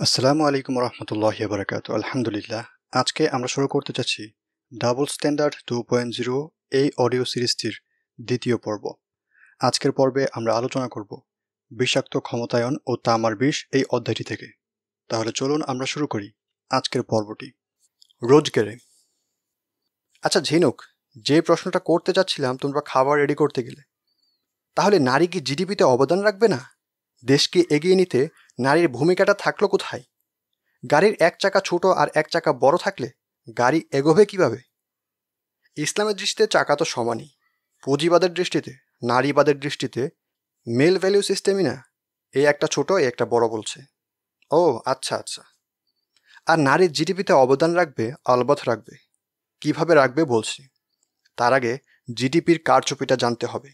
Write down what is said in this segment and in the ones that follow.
আসসালামু আলাইকুম রহমতুল্লাহ বারাকাত। আলহামদুলিল্লাহ। আজকে আমরা শুরু করতে চাচ্ছি double standard two point zero এই অডিও সিরিজটির দ্বিতীয় পর্ব। আজকের পর্বে আমরা আলোচনা করব বিষাক্ত ক্ষমতায়ন ও তামার বিষ এই অধ্যায়টি থেকে। তাহলে চলুন আমরা শুরু করি আজকের পর্বটি। রোজগেরে আচ্ছা ঝিনুক, যে প্রশ্নটা করতে চাচ্ছিলাম তোমরা খাবার রেডি করতে গেলে, তাহলে নারী কি জিডিপিতে অবদান রাখবে না? দেশকে এগিয়ে নিতে নারীর ভূমিকাটা থাকল কোথায়? গাড়ির এক চাকা ছোট আর এক চাকা বড় থাকলে গাড়ি এগোবে কীভাবে? ইসলামের দৃষ্টিতে চাকা তো সমানই। পুঁজিবাদের দৃষ্টিতে, নারীবাদের দৃষ্টিতে মেল ভ্যালু সিস্টেমই না। এই একটা ছোট, এই একটা বড় বলছে। ও আচ্ছা আচ্ছা। আর নারীর জিডিপিতে অবদান রাখবে, আলবৎ রাখবে। কীভাবে রাখবে বলছি। তার আগে জিডিপির কারচুপিটা জানতে হবে।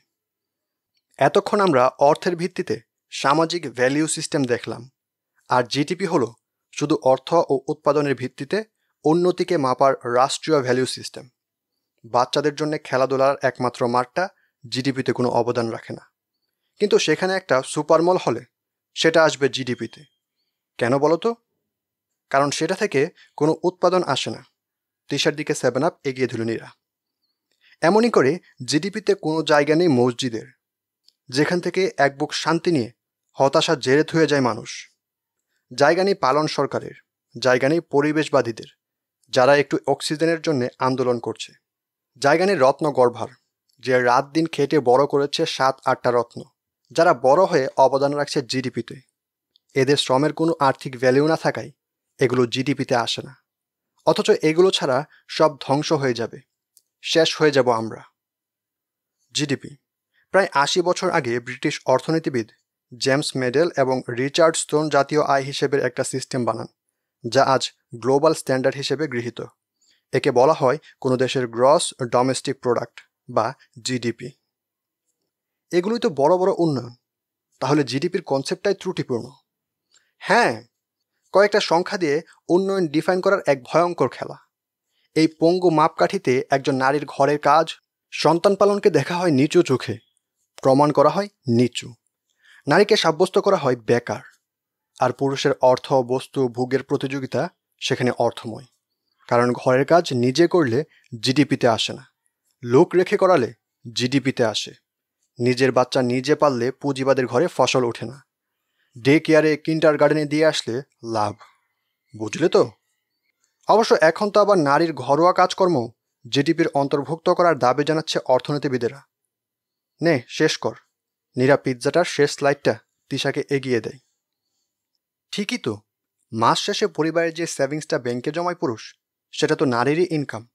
এতক্ষণ আমরা অর্থের ভিত্তিতে সামাজিক ভ্যালিউ সিস্টেম দেখলাম। আর জিডিপি হলো শুধু অর্থ ও উৎপাদনের ভিত্তিতে উন্নতিকে মাপার রাষ্ট্রীয় ভ্যালিউ সিস্টেম বাচ্চাদের জন্য খেলাধুলার একমাত্র মাঠটা জিডিপিতে কোনো অবদান রাখে না। কিন্তু সেখানে একটা সুপারমল হলে সেটা আসবে জিডিপিতে কেন বলো তো। কারণ সেটা থেকে কোনো উৎপাদন আসে না। তিসার দিকে সেভেন আপ এগিয়ে দিল নীরা। এমনই করে জিডিপিতে কোনো জায়গা নেই মসজিদের। যেখান থেকে এক বুক শান্তি নিয়ে হতাশা জেরে থুয়ে যায় মানুষ। জায়গা নেই পালন সরকারের, জায়গা নেই পরিবেশবাদীদের, যারা একটু অক্সিজেনের জন্য আন্দোলন করছে। জায়গা নেই রত্ন গর্ভার যে রাত দিন খেটে বড় করেছে সাত আটটা রত্ন, যারা বড় হয়ে অবদান রাখছে জিডিপিতে। এদের শ্রমের কোনো আর্থিক ভ্যালিউ না থাকায় এগুলো জিডিপিতে আসে না। অথচ এগুলো ছাড়া সব ধ্বংস হয়ে যাবে, শেষ হয়ে যাব আমরা। জিডিপি, প্রায় আশি বছর আগে ব্রিটিশ অর্থনীতিবিদ জেমস মেডেল এবং রিচার্ড স্টোন জাতীয় আয় হিসেবের একটা সিস্টেম বানান, যা আজ গ্লোবাল স্ট্যান্ডার্ড হিসেবে গৃহীত। একে বলা হয় কোনো দেশের গ্রস, ডোমেস্টিক প্রোডাক্ট বা জিডিপি। এগুলোই তো বড় বড় উন্নয়ন। তাহলে জিডিপির কনসেপ্টটাই ত্রুটিপূর্ণ। হ্যাঁ কয়েকটা সংখ্যা দিয়ে উন্নয়ন ডিফাইন করার এক ভয়ঙ্কর খেলা। এই পঙ্গু মাপকাঠিতে একজন নারীর ঘরের কাজ সন্তান পালনকে দেখা হয় নিচু চোখে, প্রমাণ করা হয় নিচু। নারীকে সাব্যস্ত করা হয় বেকার, আর পুরুষের অর্থ বস্তু ভোগের প্রতিযোগিতা সেখানে অর্থময়। কারণ ঘরের কাজ নিজে করলে জিডিপিতে আসে না। লোক রেখে করালে জিডিপিতে আসে। নিজের বাচ্চা নিজে পাললে পুঁজিবাদের ঘরে ফসল ওঠে না। ডে কেয়ারে, কিন্টার গার্ডেনে দিয়ে আসলে লাভ। বুঝলে তো? অবশ্য এখন তো আবার নারীর ঘরোয়া কাজকর্ম জিডিপির অন্তর্ভুক্ত করার দাবি জানাচ্ছে অর্থনীতিবিদেরা। নে, শেষ কর। নীরা পিৎজাটার শেষ স্লাইডটা তিশাকে এগিয়ে দেয়। ঠিকই তো, মাস শেষে পরিবারের যে সেভিংসটা ব্যাংকে জমায় পুরুষ, সেটা তো নারীরই ইনকাম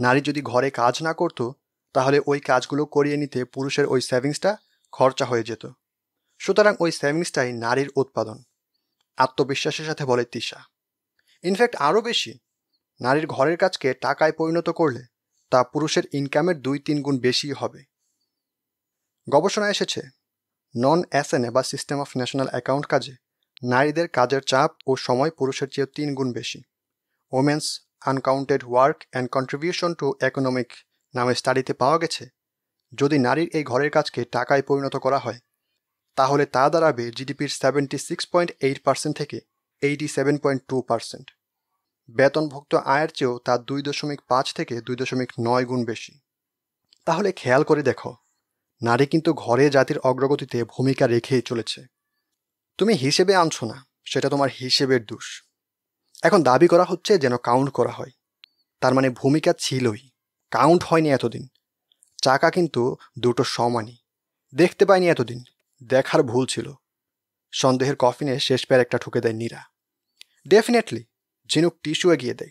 নারী যদি ঘরে কাজ না করত, তাহলে ওই কাজগুলো করিয়ে নিতে পুরুষের ওই সেভিংসটা খরচা হয়ে যেত। সুতরাং ওই সেভিংসটাই নারীর উৎপাদন। আত্মবিশ্বাসের সাথে বলে তিশা। ইনফ্যাক্ট আরও বেশি, নারীর ঘরের কাজকে টাকায় পরিণত করলে তা পুরুষের ইনকামের দুই তিন গুণ বেশি হবে। গবেষণা এসেছে নন এসএনএ বা সিস্টেম অফ ন্যাশনাল অ্যাকাউন্ট কাজে নারীদের কাজের চাপ ও সময় পুরুষের চেয়ে তিন গুণ বেশি। Women's unaccounted work and contribution to economic নামে স্টাডিতে পাওয়া গেছে। যদি নারীর এই ঘরের কাজকে টাকায় পরিণত করা হয়, তাহলে তা দাঁড়াবে জিডিপির seventy six point eight percent থেকে eighty seven point two percent বেতনভুক্ত আয়ের চেয়েও তা দুই দশমিক পাঁচ থেকে দুই দশমিক নয় গুণ বেশি। তাহলে খেয়াল করে দেখো নারী কিন্তু ঘরে জাতির অগ্রগতিতে ভূমিকা রেখেই চলেছে। তুমি হিসেবে আনছো না, সেটা তোমার হিসেবের দোষ। এখন দাবি করা হচ্ছে যেন কাউন্ট করা হয়। তার মানে ভূমিকা ছিলই। কাউন্ট হয়নি এতদিন। চাকা কিন্তু দুটো সমানই। দেখতে পাইনি এতদিন। দেখার ভুল ছিল। সন্দেহের কফিনে শেষ প্যার একটা ঠুকে দেয় নীরা। ডেফিনেটলি ঝিনুক টিস্যু এগিয়ে দেয়।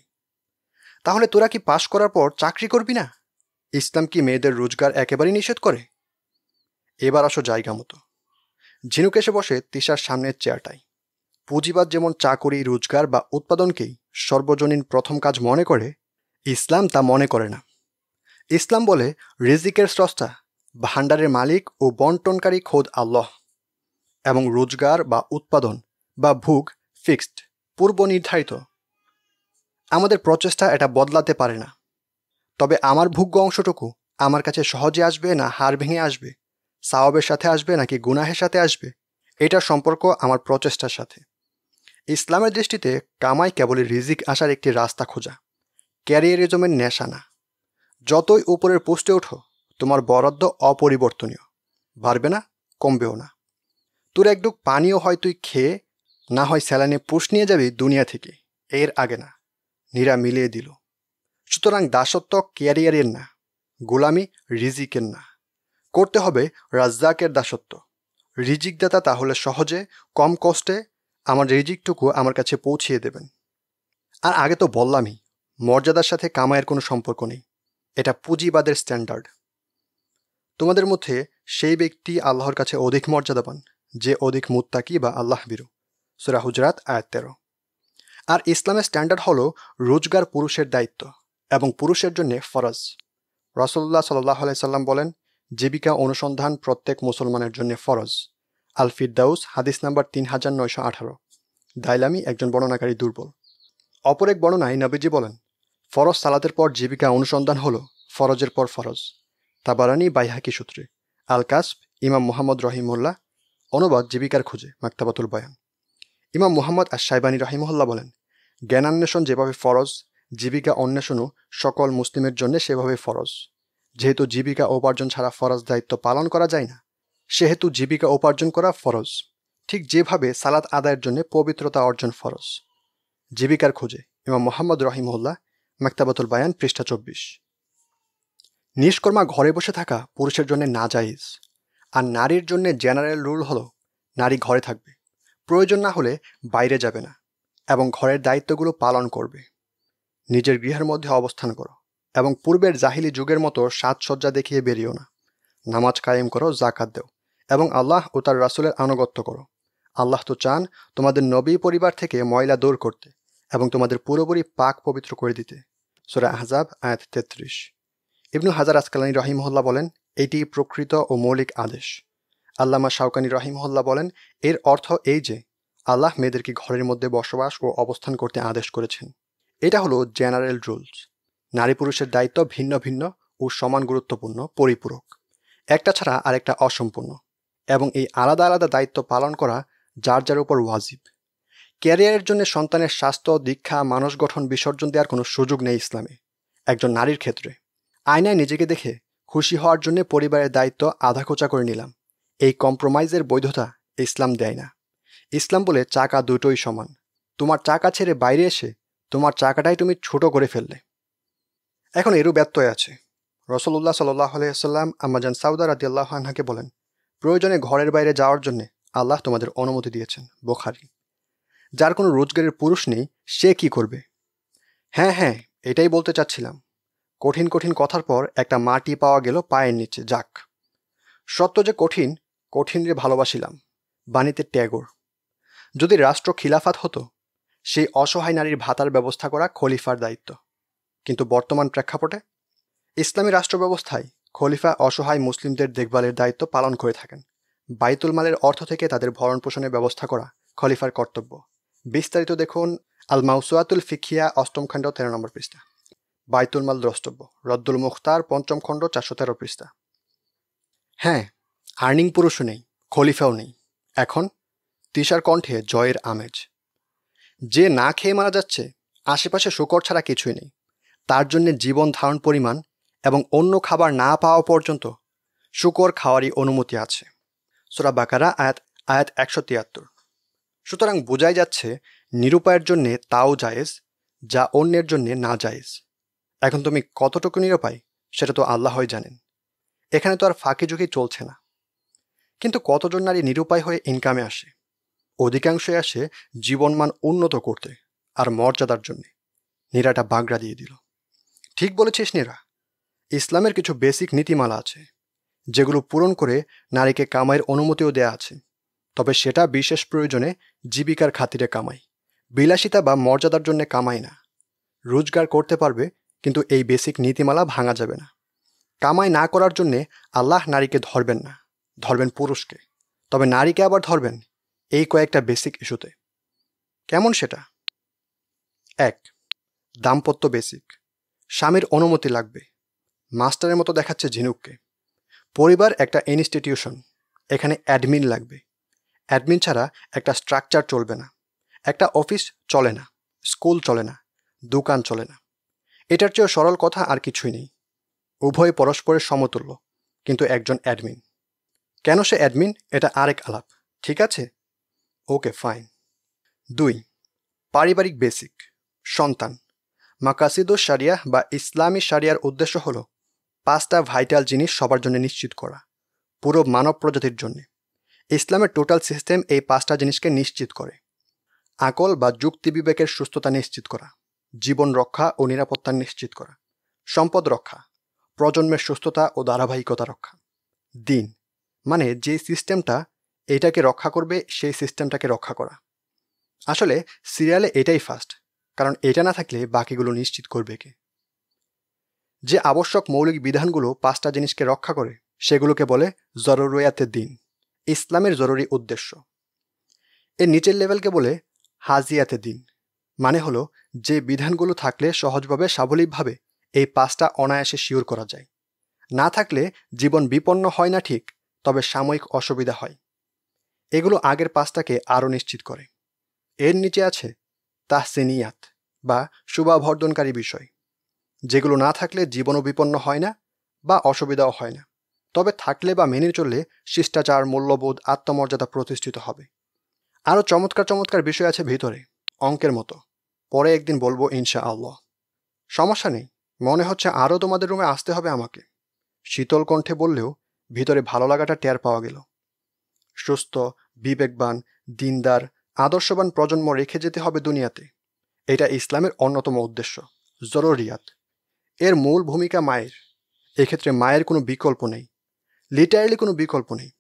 তাহলে তোরা কি পাশ করার পর চাকরি করবি না? ইসলাম কি মেয়েদের রোজগার একেবারেই নিষেধ করে? এবার আসো জায়গা মতো। ঝিনুক এসে বসে তিশার সামনের চেয়ারটাই পুঁজিবাদ যেমন চাকরি, রোজগার বা উৎপাদনকেই সর্বজনীন প্রথম কাজ মনে করে, ইসলাম তা মনে করে না। ইসলাম বলে রিজিকের স্রষ্টা, ভাণ্ডারের মালিক ও বন্টনকারী খোদ আল্লাহ। এবং রোজগার বা উৎপাদন বা ভোগ ফিক্সড, পূর্ব নির্ধারিত। আমাদের প্রচেষ্টা এটা বদলাতে পারে না। তবে আমার ভোগ্য অংশটুকু আমার কাছে সহজে আসবে না হাড় ভেঙে আসবে। সাওয়াবের সাথে আসবে নাকি গুনাহের সাথে আসবে? এটার সম্পর্ক আমার প্রচেষ্টার সাথে। ইসলামের দৃষ্টিতে কামাই কেবলই রিজিক আসার একটি রাস্তা খোঁজা ক্যারিয়ারিজমের নেশা না। যতই উপরের পোস্টে ওঠো, তোমার বরাদ্দ অপরিবর্তনীয়। বাড়বে না, কমবেও না। তোর একডুক পানিও হয় তুই খেয়ে, না হয় স্যালানে পুষ নিয়ে যাবি দুনিয়া থেকে। এর আগে না, নীরা মিলিয়ে দিল। সুতরাং দাসত্ব ক্যারিয়ারের না, গোলামি রিজিকের না। করতে হবে রাজ্জাকের দাসত্ব। রিজিকদাতা তাহলে সহজে, কম কষ্টে আমার রিজিকটুকু আমার কাছে পৌঁছিয়ে দেবেন। আর আগে তো বললামই, মর্যাদার সাথে কামাইয়ের কোনো সম্পর্ক নেই। এটা পুঁজিবাদের স্ট্যান্ডার্ড। তোমাদের মধ্যে সেই ব্যক্তি আল্লাহর কাছে অধিক মর্যাদা পান যে অধিক মুত্তাকি বা আল্লাহ বিরু। সুরা হুজরাত, আয়াত তেরো। আর ইসলামের স্ট্যান্ডার্ড হলো রোজগার পুরুষের দায়িত্ব এবং পুরুষের জন্য ফরজ। রসল্লাহ সাল্লাহ সাল্লাম বলেন জীবিকা অনুসন্ধান প্রত্যেক মুসলমানের জন্য ফরজ। আল ফিরদাউস হাদিস নাম্বার তিন হাজার নয়শো আঠারো। দাইলামি একজন বর্ণনাকারী দুর্বল। অপর এক বর্ণনায় নবীজি বলেন, ফরজ সালাতের পর জীবিকা অনুসন্ধান হল, ফরজের পর ফরজ। তাবারানি বাইহাকি সূত্রে আল কাসব ইমাম মোহাম্মদ রহিমুল্লাহ, অনুবাদ জীবিকার খুঁজে, মাক্তাবাতুল বয়ান। ইমাম মোহাম্মদ আর আশাইবানী রহিমুল্লাহ বলেন, জ্ঞানান্বেষণ যেভাবে ফরজ, জীবিকা অন্বেষণও সকল মুসলিমের জন্য সেভাবে ফরজ। যেহেতু জীবিকা উপার্জন ছাড়া ফরজ দায়িত্ব পালন করা যায় না, সেহেতু জীবিকা উপার্জন করা ফরজ। ঠিক যেভাবে সালাত আদায়ের জন্য পবিত্রতা অর্জন ফরজ। জীবিকার খোঁজে ইমাম মোহাম্মদ রহিমুল্লাহ, মাক্তাবাতুল বায়ান, পৃষ্ঠা চব্বিশ। নিষ্কর্মা ঘরে বসে থাকা পুরুষের জন্য না জায়েজ আর নারীর জন্য জেনারেল রুল হলো, নারী ঘরে থাকবে। প্রয়োজন না হলে বাইরে যাবে না এবং ঘরের দায়িত্বগুলো পালন করবে। নিজের গৃহের মধ্যে অবস্থান করো। এবং পূর্বের জাহিলি যুগের মতো সাজসজ্জা দেখিয়ে বেরিও না। নামাজ কায়েম করো জাকাত দেও এবং আল্লাহ ও তার রাসুলের আনুগত্য করো। আল্লাহ তো চান তোমাদের নবী পরিবার থেকে ময়লা দূর করতে এবং তোমাদের পুরোপুরি পাক পবিত্র করে দিতে। সোরা আহজাব, আয়াত তেত্রিশ। ইবনু হাজার আসকালানি রহিমহল্লা বলেন, এটি প্রকৃত ও মৌলিক আদেশ। আল্লামা শাওকানি রহিমহল্লা বলেন, এর অর্থ এই যে, আল্লাহ মেয়েদেরকে ঘরের মধ্যে বসবাস ও অবস্থান করতে আদেশ করেছেন। এটা হলো জেনারেল রুলস। নারী পুরুষের দায়িত্ব ভিন্ন ভিন্ন ও সমান গুরুত্বপূর্ণ, পরিপূরক। একটা ছাড়া আরেকটা অসম্পূর্ণ এবং এই আলাদা আলাদা দায়িত্ব পালন করা যার যার উপর ওয়াজিব। ক্যারিয়ারের জন্য সন্তানের স্বাস্থ্য, দীক্ষা, মানস গঠন, বিসর্জন দেওয়ার কোনো সুযোগ নেই ইসলামে, একজন নারীর ক্ষেত্রে। আয়নায় নিজেকে দেখে খুশি হওয়ার জন্য পরিবারের দায়িত্ব আধা খোঁচা করে নিলাম। এই কম্প্রোমাইজের বৈধতা ইসলাম দেয় না। ইসলাম বলে চাকা দুটোই সমান। তোমার চাকা ছেড়ে বাইরে এসে তোমার চাকাটাই তুমি ছোট করে ফেললে। এখন এরও ব্যত্যয় আছে। রসল্লাহ সাল্লাহ আলাইসাল্লাম আমাজান সাউদা রাদি আল্লাহ আনহাকে বলেন, প্রয়োজনে ঘরের বাইরে যাওয়ার জন্য আল্লাহ তোমাদের অনুমতি দিয়েছেন, বোখারি। যার কোনো রোজগারের পুরুষ নেই, সে কি করবে? হ্যাঁ হ্যাঁ এটাই বলতে চাচ্ছিলাম। কঠিন কঠিন কথার পর একটা মাটি পাওয়া গেল পায়ের নিচে, যাক। সত্য যে কঠিন কঠিন রে ভালোবাসিলাম, বাণীতে ট্যাগর। যদি রাষ্ট্র খিলাফাত হতো, সেই অসহায় নারীর ভাতার ব্যবস্থা করা খলিফার দায়িত্ব। কিন্তু বর্তমান প্রেক্ষাপটে ইসলামী রাষ্ট্র ব্যবস্থায় খলিফা অসহায় মুসলিমদের দেখভালের দায়িত্ব পালন করে থাকেন। বাইতুল মালের অর্থ থেকে তাদের ভরণ পোষণের ব্যবস্থা করা খলিফার কর্তব্য। বিস্তারিত দেখুন আল মাউসুয়াতুল ফিখিয়া অষ্টম খণ্ড তেরো নম্বর পৃষ্ঠা। বাইতুল মাল দ্রষ্টব্য, রদ্দুল মুখতার পঞ্চম খণ্ড চারশো তেরো পৃষ্ঠা। হ্যাঁ আর্নিং পুরুষও নেই, খলিফাও নেই। এখন তিসার কণ্ঠে জয়ের আমেজ। যে না খেয়ে মারা যাচ্ছে, আশেপাশে শুকর ছাড়া কিছুই নেই। তার জন্য জীবন ধারণ পরিমাণ এবং অন্য খাবার না পাওয়া পর্যন্ত শুকর খাওয়ারই অনুমতি আছে। সোরা বাকারা, আয়াত আয়াত একশো তিয়াত্তর। সুতরাং বোঝাই যাচ্ছে নিরুপায়ের জন্যে তাও জায়েজ, যা অন্যের জন্যে না জায়েজ। এখন তুমি কতটুকু নিরুপায়, সেটা তো আল্লাহই জানেন। এখানে তো আর ফাঁকি ঝুঁকি চলছে না। কিন্তু কতজন নারী নিরুপায় হয়ে ইনকামে আসে? অধিকাংশই আসে জীবনমান উন্নত করতে আর মর্যাদার জন্যে। নিরাটা বাগড়া দিয়ে দিল। ঠিক বলেছিস নীরা। ইসলামের কিছু বেসিক নীতিমালা আছে, যেগুলো পূরণ করে নারীকে কামাইয়ের অনুমতিও দেয়া আছে। তবে সেটা বিশেষ প্রয়োজনে জীবিকার খাতিরে কামাই, বিলাসিতা বা মর্যাদার জন্য কামাই না। রোজগার করতে পারবে, কিন্তু এই বেসিক নীতিমালা ভাঙা যাবে না। কামাই না করার জন্যে আল্লাহ নারীকে ধরবেন না, ধরবেন পুরুষকে। তবে নারীকে আবার ধরবেন, এই কয়েকটা বেসিক ইস্যুতে। কেমন সেটা? এক, দাম্পত্য বেসিক। স্বামীর অনুমতি লাগবে। মাস্টারের মতো দেখাচ্ছে ঝিনুককে। পরিবার একটা ইনস্টিটিউশন, এখানে অ্যাডমিন লাগবে। অ্যাডমিন ছাড়া একটা স্ট্রাকচার চলবে না। একটা অফিস চলে না, স্কুল চলে না, দোকান চলে না। এটার চেয়েও সরল কথা আর কিছুই নেই। উভয় পরস্পরের সমতুল্য, কিন্তু একজন অ্যাডমিন। কেন সে অ্যাডমিন? এটা আরেক আলাপ, ঠিক আছে? Okay, fine. দুই, পারিবারিক বেসিক, সন্তান। মাকাসিদুস সারিয়া বা ইসলামী সারিয়ার উদ্দেশ্য হল পাঁচটা ভাইটাল জিনিস সবার জন্য নিশ্চিত করা, পুরো মানব প্রজাতির জন্য। ইসলামের টোটাল সিস্টেম এই পাঁচটা জিনিসকে নিশ্চিত করে। আকল বা যুক্তি বিবেকের সুস্থতা নিশ্চিত করা, জীবন রক্ষা ও নিরাপত্তা নিশ্চিত করা, সম্পদ রক্ষা, প্রজন্মের সুস্থতা ও ধারাবাহিকতা রক্ষা। দিন মানে যে সিস্টেমটা এটাকে রক্ষা করবে, সেই সিস্টেমটাকে রক্ষা করা। আসলে সিরিয়ালে এটাই ফার্স্ট কারণ এটা না থাকলে বাকিগুলো নিশ্চিত করবে কে? যে আবশ্যক মৌলিক বিধানগুলো পাঁচটা জিনিসকে রক্ষা করে, সেগুলোকে বলে জরুরিয়াতের দিন, ইসলামের জরুরি উদ্দেশ্য। এর নিচের লেভেলকে বলে হাজিয়াতে দিন মানে হলো যে বিধানগুলো থাকলে সহজভাবে স্বাবলিকভাবে এই পাঁচটা অনায়াসে শিওর করা যায়। না থাকলে জীবন বিপন্ন হয় না ঠিক, তবে সাময়িক অসুবিধা হয়। এগুলো আগের পাঁচটাকে আরও নিশ্চিত করে। এর নিচে আছে তাহসিনিয়াত বা শুভাবর্ধনকারী বিষয়। যেগুলো না থাকলে জীবনও বিপন্ন হয় না বা অসুবিধাও হয় না। তবে থাকলে বা মেনে চললে শিষ্টাচার, মূল্যবোধ, আত্মমর্যাদা প্রতিষ্ঠিত হবে। আরও চমৎকার চমৎকার বিষয় আছে ভিতরে, অঙ্কের মতো। পরে একদিন বলব ইনশা আল্লাহ সমস্যা নেই, মনে হচ্ছে আরও তোমাদের রুমে আসতে হবে আমাকে। শীতল কণ্ঠে বললেও ভিতরে ভালো লাগাটা টের পাওয়া গেল। সুস্থ, বিবেকবান, দিনদার আদর্শবান প্রজন্ম রেখে যেতে হবে দুনিয়াতে। এটা ইসলামের অন্যতম উদ্দেশ্য, জরুরিয়াত। এর মূল ভূমিকা মায়ের। এক্ষেত্রে মায়ের কোনো বিকল্প নেই। লিটারেলি কোনো বিকল্প নেই।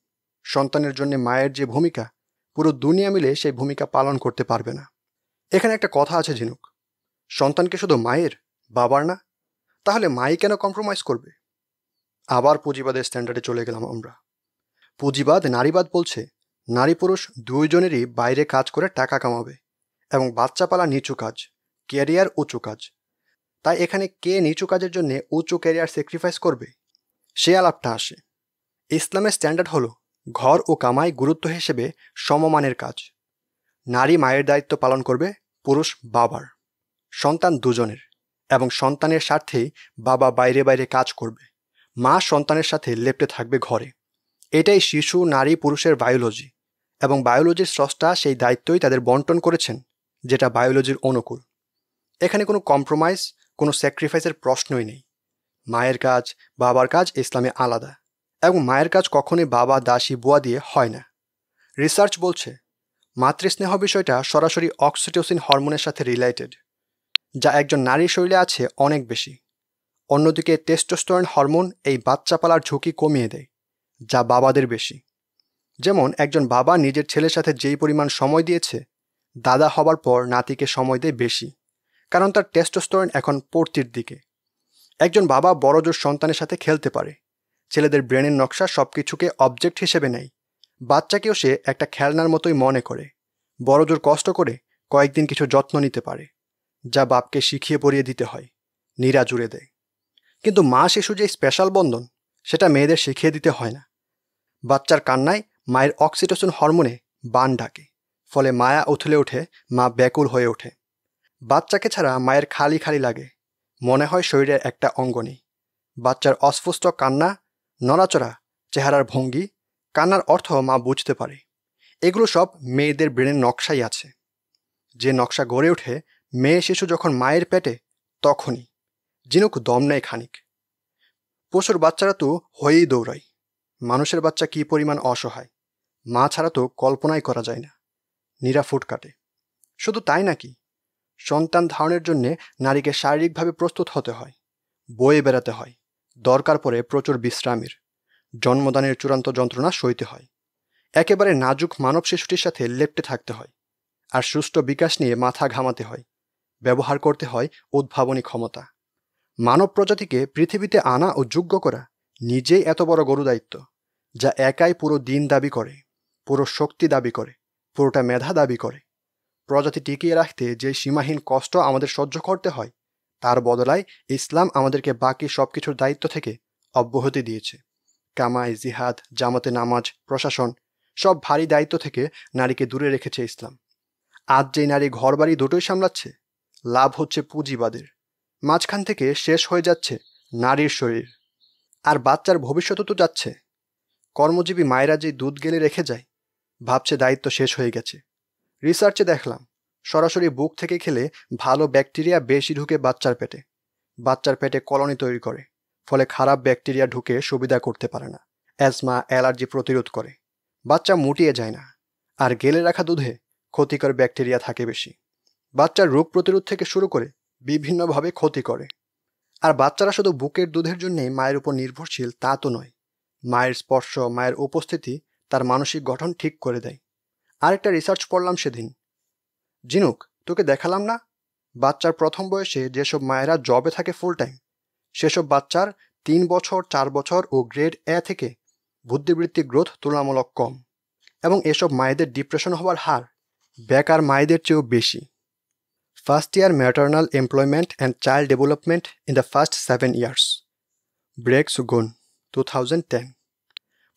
সন্তানের জন্য মায়ের যে ভূমিকা, পুরো দুনিয়া মিলে সেই ভূমিকা পালন করতে পারবে না। এখানে একটা কথা আছে ঝিনুক। সন্তানকে শুধু মায়ের, বাবার না, তাহলে মাই কেন কম্প্রোমাইজ করবে? আবার পুঁজিবাদের স্ট্যান্ডার্ডে চলে গেলাম আমরা। পুঁজিবাদ, নারীবাদ বলছে নারী পুরুষ দুইজনেরই বাইরে কাজ করে টাকা কামাবে এবং বাচ্চা পালা নিচু কাজ, ক্যারিয়ার উঁচু কাজ। তাই এখানে কে নিচু কাজের জন্য উঁচু ক্যারিয়ার স্যাক্রিফাইস করবে? সে আলাপটা আসে। ইসলামের স্ট্যান্ডার্ড হলো ঘর ও কামাই গুরুত্ব হিসেবে সমমানের কাজ। নারী মায়ের দায়িত্ব পালন করবে পুরুষ বাবার। সন্তান দুজনের এবং সন্তানের স্বার্থেই বাবা বাইরে বাইরে কাজ করবে। মা সন্তানের সাথে লেপটে থাকবে ঘরে। এটাই শিশু নারী পুরুষের বায়োলজি এবং বায়োলজির স্রষ্টা সেই দায়িত্বই তাদের বন্টন করেছেন, যেটা বায়োলজির অনুকূল। এখানে কোনো কম্প্রোমাইজ কোনো স্যাক্রিফাইসের প্রশ্নই নেই। মায়ের কাজ, বাবার কাজ ইসলামে আলাদা এবং মায়ের কাজ কখনোই বাবা, দাসী, বুয়া দিয়ে হয় না। রিসার্চ বলছে, মাতৃস্নেহ বিষয়টা সরাসরি অক্সিটোসিন হরমোনের সাথে রিলেটেড যা একজন নারী শরীরে আছে অনেক বেশি। অন্যদিকে টেস্টোস্টোরেন হরমোন এই বাচ্চা পালার ঝুঁকি কমিয়ে দেয়, যা বাবাদের বেশি। যেমন একজন বাবা নিজের ছেলের সাথে যেই পরিমাণ সময় দিয়েছে, দাদা হবার পর নাতিকে সময় দেয় বেশি, কারণ তার টেস্টোস্টোরেন এখন পড়তির দিকে। একজন বাবা বড়জোর সন্তানের সাথে খেলতে পারে, ছেলেদের ব্রেনের নকশা সব কিছুকে অবজেক্ট হিসেবে নেয়, বাচ্চাকেও সে একটা খেলনার মতোই মনে করে, বড়জোর কষ্ট করে কয়েকদিন কিছু যত্ন নিতে পারে, যা বাপকে শিখিয়ে পড়িয়ে দিতে হয়, নীরা জুড়ে দেয়। কিন্তু মা শিশু যে স্পেশাল বন্ধন, সেটা মেয়েদের শিখিয়ে দিতে হয় না। বাচ্চার কান্নায় মায়ের অক্সিটোসিন হরমোনে বান ডাকে, ফলে মায়া উথলে ওঠে মা ব্যাকুল হয়ে ওঠে। বাচ্চাকে ছাড়া মায়ের খালি খালি লাগে, মনে হয় শরীরের একটা অঙ্গ নেই। বাচ্চার অস্ফুষ্ট কান্না, নড়াচড়া, চেহারার ভঙ্গি, কান্নার অর্থ মা বুঝতে পারে। এগুলো সব মেয়েদের ব্রেনের নকশাই আছে। যে নকশা গড়ে ওঠে মেয়ে শিশু যখন মায়ের পেটে, তখনই। জিনুক দম নেয় খানিক। পশুর বাচ্চারা তো হয়েই দৌড়ায়। মানুষের বাচ্চা কি পরিমাণ অসহায়? মা ছাড়া তো কল্পনাই করা যায় না। নিরা ফুট কাটে শুধু তাই নাকি? সন্তান ধারণের জন্যে নারীকে শারীরিকভাবে প্রস্তুত হতে হয়, বয়ে বেড়াতে হয়, দরকার পড়ে প্রচুর বিশ্রামের, জন্মদানের চূড়ান্ত যন্ত্রণা সইতে হয়, একেবারে নাজুক মানব শিশুটির সাথে লেপটে থাকতে হয়, আর সুষ্ঠু বিকাশ নিয়ে মাথা ঘামাতে হয়, ব্যবহার করতে হয় উদ্ভাবনী ক্ষমতা। মানব প্রজাতিকে পৃথিবীতে আনা ও যোগ্য করা নিজেই এত বড় গরু দায়িত্ব যা একাই পুরো দিন দাবি করে, পুরো শক্তি দাবি করে, পুরোটা মেধা দাবি করে। প্রজাতি টিকিয়ে রাখতে যে সীমাহীন কষ্ট আমাদের সহ্য করতে হয়, তার বদলায় ইসলাম আমাদেরকে বাকি সব কিছুর দায়িত্ব থেকে অব্যাহতি দিয়েছে। কামাই, জিহাদ, জামাতে নামাজ, প্রশাসন, সব ভারী দায়িত্ব থেকে নারীকে দূরে রেখেছে ইসলাম। আজ যেই নারী ঘরবাড়ি দুটোই সামলাচ্ছে, লাভ হচ্ছে পুঁজিবাদের। মাঝখান থেকে শেষ হয়ে যাচ্ছে নারীর শরীর। আর বাচ্চার ভবিষ্যৎও তো যাচ্ছে। কর্মজীবী মায়েরা যে দুধ গেলে রেখে যায়, ভাবছে দায়িত্ব শেষ হয়ে গেছে। রিসার্চে দেখলাম, সরাসরি বুক থেকে খেলে ভালো ব্যাকটেরিয়া বেশি ঢুকে বাচ্চার পেটে। বাচ্চার পেটে কলোনি তৈরি করে, ফলে খারাপ ব্যাকটেরিয়া ঢুকে সুবিধা করতে পারে না, অ্যাজমা, অ্যালার্জি প্রতিরোধ করে। বাচ্চা মুটিয়ে যায় না, আর গেলে রাখা দুধে ক্ষতিকর ব্যাকটেরিয়া থাকে বেশি। বাচ্চার রোগ প্রতিরোধ থেকে শুরু করে বিভিন্নভাবে ক্ষতি করে। আর বাচ্চারা শুধু বুকের দুধের জন্যেই মায়ের উপর নির্ভরশীল তা তো নয়। মায়ের স্পর্শ, মায়ের উপস্থিতি, তার মানসিক গঠন ঠিক করে দেয়। আরেকটা রিসার্চ পড়লাম সেদিন। জিনুক, তোকে দেখালাম না? বাচ্চার প্রথম বয়সে যেসব মায়েরা জবে থাকে ফুল টাইম সেসব বাচ্চার তিন বছর, চার বছর ও গ্রেড এ থেকে বুদ্ধিবৃত্তি গ্রোথ তুলনামূলক কম এবং এসব মায়েদের ডিপ্রেশন হওয়ার হার বেকার মায়েদের চেয়েও বেশি। First year maternal employment and child development in the first seven years Brooks Gunn two thousand ten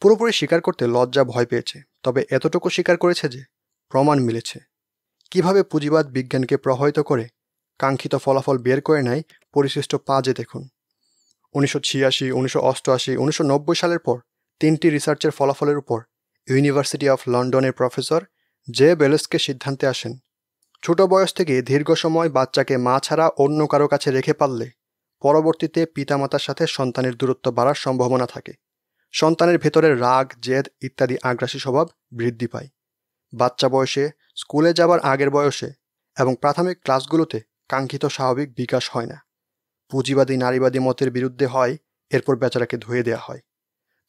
পুরোপুরি স্বীকার করতে লজ্জা ভয় পেয়েছে, তবে এতটুকু স্বীকার করেছে যে প্রমাণ মিলেছে। কীভাবে পুঁজিবাদ বিজ্ঞানকে প্রভাবিত করে কাঙ্ক্ষিত ফলাফল বের করে নেয় পরিশিষ্ট পাজে দেখুন। উনিশশো ছিয়াশি, উনিশশো অষ্টআশি, উনিশশো নব্বই সালের পর তিনটি রিসার্চের ফলাফলের উপর ইউনিভার্সিটি অফ লন্ডনের প্রফেসর জে বেলসকে সিদ্ধান্তে আসেন। ছোট বয়স থেকে দীর্ঘ সময় বাচ্চাকে মা ছাড়া অন্য কারও কাছে রেখে পারলে পরবর্তীতে পিতামাতার সাথে সন্তানের দূরত্ব বাড়ার সম্ভাবনা থাকে। সন্তানের ভেতরের রাগ, জেদ ইত্যাদি আগ্রাসী স্বভাব বৃদ্ধি পায়। বাচ্চা বয়সে, স্কুলে যাবার আগের বয়সে এবং প্রাথমিক ক্লাসগুলোতে কাঙ্ক্ষিত স্বাভাবিক বিকাশ হয় না। পুঁজিবাদী, নারীবাদী মতের বিরুদ্ধে হয়, এরপর বেচারাকে ধুয়ে দেওয়া হয়।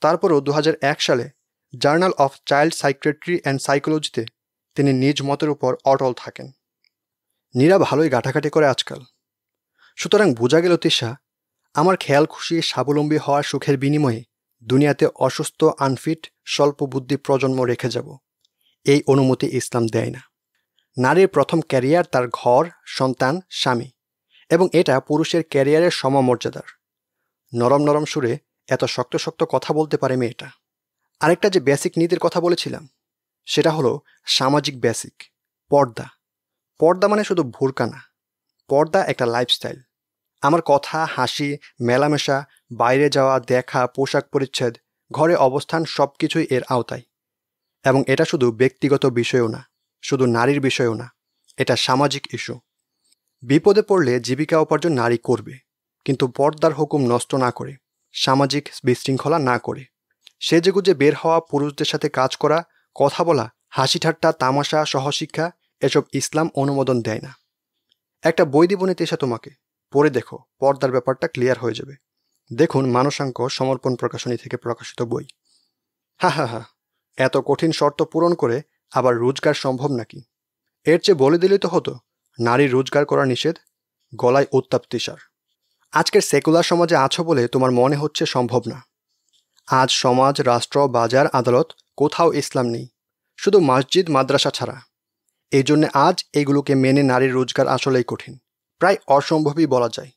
তারপরও দু হাজার এক সালে journal of child psychiatry and সাইকোলজিতে তিনি নিজ মতের উপর অটল থাকেন। নীরা ভালোই ঘাটাঘাটি করে আজকাল। সুতরাং বোঝা গেল তিশা, আমার খেয়াল খুশি স্বাবলম্বী হওয়ার সুখের বিনিময়ে দুনিয়াতে অসুস্থ, আনফিট, স্বল্প বুদ্ধি প্রজন্ম রেখে যাব। এই অনুমতি ইসলাম দেয় না। নারীর প্রথম ক্যারিয়ার তার ঘর, সন্তান, স্বামী এবং এটা পুরুষের ক্যারিয়ারের সমমর্যাদার। নরম নরম সুরে এত শক্ত শক্ত কথা বলতে পারে মেয়েটা। আরেকটা যে বেসিক নীতির কথা বলেছিলাম, সেটা হলো সামাজিক বেসিক পর্দা। পর্দা মানে শুধু ভুরকা না, পর্দা একটা লাইফস্টাইল আমার কথা, হাসি, মেলামেশা, বাইরে যাওয়া, দেখা, পোশাক পরিচ্ছেদ, ঘরে অবস্থান সব কিছুই এর আওতায়। এবং এটা শুধু ব্যক্তিগত বিষয়ও না, শুধু নারীর বিষয়ও না, এটা সামাজিক ইস্যু। বিপদে পড়লে জীবিকা উপার্জন নারী করবে, কিন্তু পর্দার হুকুম নষ্ট না করে, সামাজিক বিশৃঙ্খলা না করে। সেজেগুজে বের হওয়া, পুরুষদের সাথে কাজ করা, কথা বলা, হাসি ঠাট্টা, তামাশা, সহশিক্ষা, এসব ইসলাম অনুমোদন দেয় না। একটা বই দিব তোমাকে। পড়ে দেখো, পর্দার ব্যাপারটা ক্লিয়ার হয়ে যাবে। দেখুন মানসাঙ্ক সমর্পণ প্রকাশনী থেকে প্রকাশিত বই। হা হা হা, এত কঠিন শর্ত পূরণ করে আবার রোজগার সম্ভব নাকি? এর চেয়ে বলে দিলেই তো হতো, নারী রোজগার করা নিষেধ, গলায় উত্তাপ্তিসার আজকের সেকুলার সমাজে আছো বলে তোমার মনে হচ্ছে সম্ভব না। আজ সমাজ, রাষ্ট্র, বাজার, আদালত, কোথাও ইসলাম নেই, শুধু মসজিদ, মাদ্রাসা ছাড়া। এই জন্য আজ এগুলোকে মেনে নারীর রোজগার আসলেই কঠিন। প্রায় অসম্ভবই বলা যায়।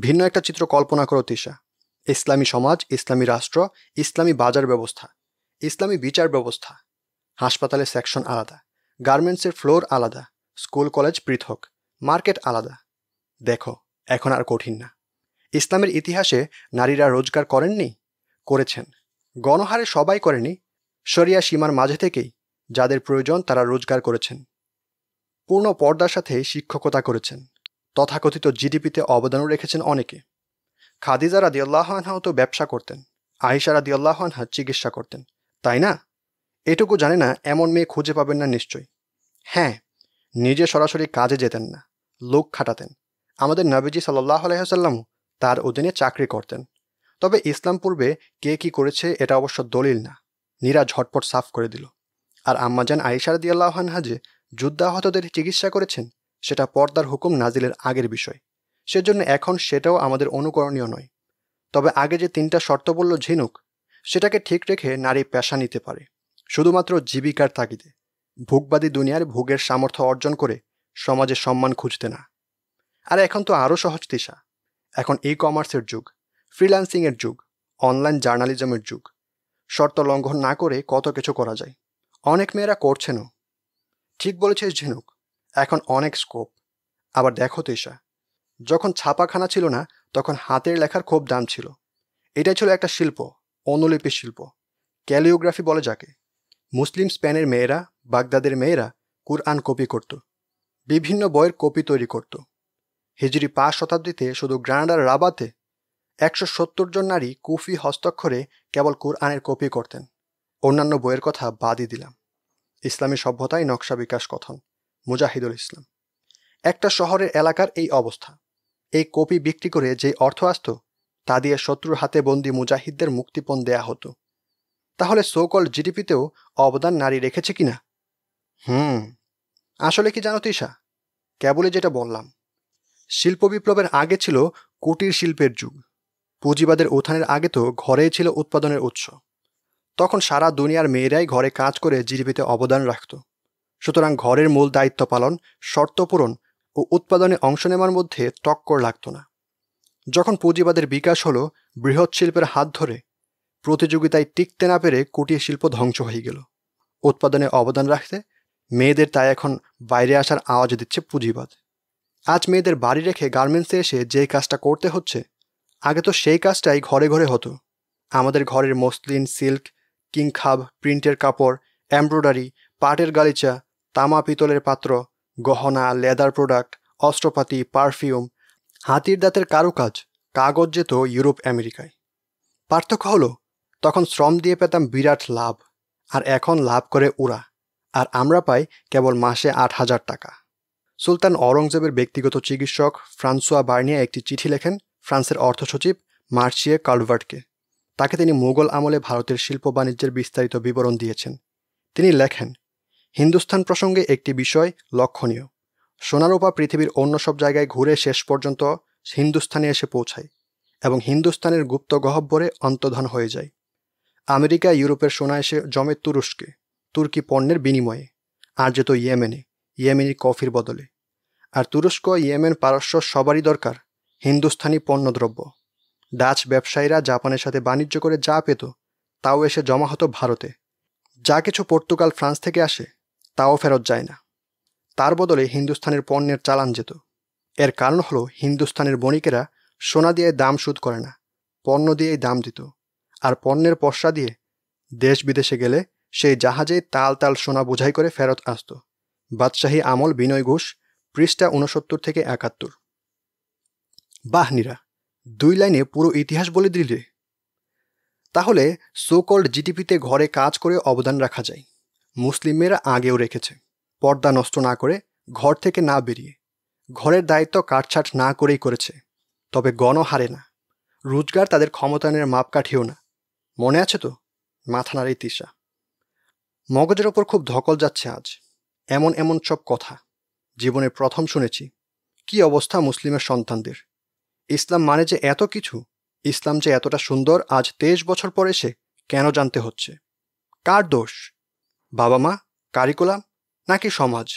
ভিন্ন একটা চিত্র কল্পনা করো, তিশা। ইসলামী সমাজ, ইসলামী রাষ্ট্র, ইসলামী বাজার ব্যবস্থা, ইসলামী বিচার ব্যবস্থা। হাসপাতালের সেকশন আলাদা, গার্মেন্টসের ফ্লোর আলাদা, স্কুল কলেজ পৃথক, মার্কেট আলাদা। দেখো, এখন আর কঠিন না। ইসলামের ইতিহাসে নারীরা রোজগার করেননি? করেছেন। গণহারে সবাই করেনি? শরিয়া সীমার মাঝে থেকেই যাদের প্রয়োজন তারা রোজগার করেছেন। পূর্ণ পর্দার সাথে শিক্ষকতা করেছেন। তথাকথিত জিডিপিতে অবদানও রেখেছেন অনেকে। খাদিজা রাদি আল্লাহানহাও তো ব্যবসা করতেন আহিসা রাদি আল্লাহানহা চিকিৎসা করতেন, তাই না? এটুকু জানে না, এমন মেয়ে খুঁজে পাবেন না নিশ্চয়ই। হ্যাঁ নিজে সরাসরি কাজে যেতেন না, লোক খাটাতেন। আমাদের নবীজি সাল্লাহ আলহামও তার অধীনে চাকরি করতেন। তবে ইসলাম পূর্বে কে কি করেছে এটা অবশ্য দলিল না, নীরা ঝটপট সাফ করে দিল। আর আম্মাজান আইসার দিয়াল্লাহানহা যে যুদ্ধাহতদের চিকিৎসা করেছেন সেটা পর্দার হুকুম নাজিলের আগের বিষয়। সেজন্য এখন সেটাও আমাদের অনুকরণীয় নয়। তবে আগে যে তিনটা শর্ত বলল ঝিনুক, সেটাকে ঠিক রেখে নারী পেশা নিতে পারে, শুধুমাত্র জীবিকার তাগিদে। ভোগবাদী দুনিয়ার ভোগের সামর্থ্য অর্জন করে সমাজে সম্মান খুঁজতে না। আর এখন তো আরও সহজ দিশা। এখন ই কমার্সের যুগ ফ্রিল্যান্সিংয়ের যুগ অনলাইন জার্নালিজমের যুগ। শর্ত লঙ্ঘন না করে কত কিছু করা যায়। অনেক মেয়েরা করছেনও। ঠিক বলেছিস ঝিনুক এখন অনেক স্কোপ আবার দেখো তেষা যখন ছাপাখানা ছিল না, তখন হাতের লেখার খুব দাম ছিল। এটাই ছিল একটা শিল্প অনুলিপি শিল্প। ক্যালিওগ্রাফি বলে যাকে। মুসলিম স্পেনের মেয়েরা, বাগদাদের মেয়েরা কুরআন কপি করত। বিভিন্ন বইয়ের কপি তৈরি করত। হিজরি পাঁচ শতাব্দীতে শুধু গ্রানাডার রাবাতে একশো সত্তর জন নারী কুফি হস্তাক্ষরে কেবল কুরআনের কপি করতেন। অন্যান্য বইয়ের কথা বাদই দিলাম। ইসলামী সভ্যতায় নকশা বিকাশ কথন। মুজাহিদুল ইসলাম। একটা শহরের এলাকার এই অবস্থা। এই কপি বিক্রি করে যে অর্থ আসত, তা দিয়ে শত্রুর হাতে বন্দি মুজাহিদদের মুক্তিপণ দেয়া হতো। তাহলে সোকল জিডিপিতেও অবদান নারী রেখেছে কিনা? হুম, আসলে কি জানো তিশা কেবলই যেটা বললাম। শিল্প বিপ্লবের আগে ছিল কুটির শিল্পের যুগ। পুঁজিবাদের উত্থানের আগে তো ঘরেই ছিল উৎপাদনের উৎস। তখন সারা দুনিয়ার মেয়েরাই ঘরে কাজ করে জিডিপিতে অবদান রাখত। সুতরাং ঘরের মূল দায়িত্ব পালন, শর্ত পূরণ ও উৎপাদনে অংশ নেওয়ার মধ্যে টক্কর লাগত না। যখন পুঁজিবাদের বিকাশ হলো, বৃহৎ শিল্পের হাত ধরে, প্রতিযোগিতায় টিকতে না পেরে কুটির শিল্প ধ্বংস হয়ে গেল। উৎপাদনে অবদান রাখতে মেয়েদের তাই এখন বাইরে আসার আওয়াজ দিচ্ছে পুঁজিবাদ। আজ মেয়েদের বাড়ি রেখে গার্মেন্টসে এসে যে কাজটা করতে হচ্ছে, আগে তো সেই কাজটাই ঘরে ঘরে হতো। আমাদের ঘরের মসলিন, সিল্ক, কিংখাব, প্রিন্টের কাপড়, এমব্রয়ডারি, পাটের গালিচা তামা পিতলের পাত্র, গহনা, লেদার প্রোডাক্ট, অস্ত্রপাতি, পারফিউম, হাতির দাঁতের কারুকাজ, কাগজ যেত ইউরোপ আমেরিকায়। পার্থক্য হলো, তখন শ্রম দিয়ে পেতাম বিরাট লাভ, আর এখন লাভ করে ওরা আর আমরা পাই কেবল মাসে আট হাজার টাকা। সুলতান অরঙ্গজেবের ব্যক্তিগত চিকিৎসক ফ্রান্সোয়া বার্নিয়া একটি চিঠি লেখেন ফ্রান্সের অর্থসচিব মার্চিয়ে কালভার্টকে। তাকে তিনি মুঘল আমলে ভারতের শিল্প বাণিজ্যের বিস্তারিত বিবরণ দিয়েছেন। তিনি লেখেন হিন্দুস্থান প্রসঙ্গে একটি বিষয় লক্ষণীয়। সোনারূপা পৃথিবীর অন্য সব জায়গায় ঘুরে শেষ পর্যন্ত হিন্দুস্থানে এসে পৌঁছায় এবং হিন্দুস্থানের গুপ্ত গহব্বরে অন্তর্ধান হয়ে যায়। আমেরিকা, ইউরোপের সোনা এসে জমে তুরস্কে, তুর্কি পণ্যের বিনিময়ে আর যেত ইয়েমেনে, ইয়েমেনি কফির বদলে। আর তুরস্ক, ইয়েমেন পারস্য সবারই দরকার হিন্দুস্থানি পণ্যদ্রব্য। ডাচ ব্যবসায়ীরা জাপানের সাথে বাণিজ্য করে যা পেত, তাও এসে জমা হতো ভারতে। যা কিছু পর্তুগাল, ফ্রান্স থেকে আসে তাও ফেরত যায় না। তার বদলে হিন্দুস্থানের পণ্যের চালান যেত। এর কারণ হলো হিন্দুস্থানের বণিকেরা সোনা দিয়ে দাম সুদ করে না, পণ্য দিয়েই দাম দিত। আর পণ্যের পশ্চা দিয়ে দেশ বিদেশে গেলে সেই জাহাজে তাল তাল সোনা বোঝাই করে ফেরত আসত। বাদশাহী আমল বিনয় ঘোষ, পৃষ্ঠা উনসত্তর থেকে একাত্তর। বাহনিরা দুই লাইনে পুরো ইতিহাস বলে দিলে। তাহলে সোকল্ড জিডিপিতে ঘরে কাজ করে অবদান রাখা যায়। মুসলিমেরা আগেও রেখেছে, পর্দা নষ্ট না করে ঘর থেকে না বেরিয়ে। ঘরের দায়িত্ব কাটছাট না করেই করেছে, তবে গণ হারে না। রোজগার তাদের ক্ষমতায়নের মাপকাঠিও না। মনে আছে তো? মাথা নাড়ি তিসা মগজের ওপর খুব ধকল যাচ্ছে আজ। এমন এমন সব কথা। জীবনে প্রথম শুনেছি, কি অবস্থা মুসলিমের সন্তানদের? ইসলাম মানে যে এত কিছু, ইসলাম যে এতটা সুন্দর আজ তেইশ বছর পর এসে কেন জানতে হচ্ছে? কার দোষ? বাবা মা কারিকুলাম নাকি সমাজ?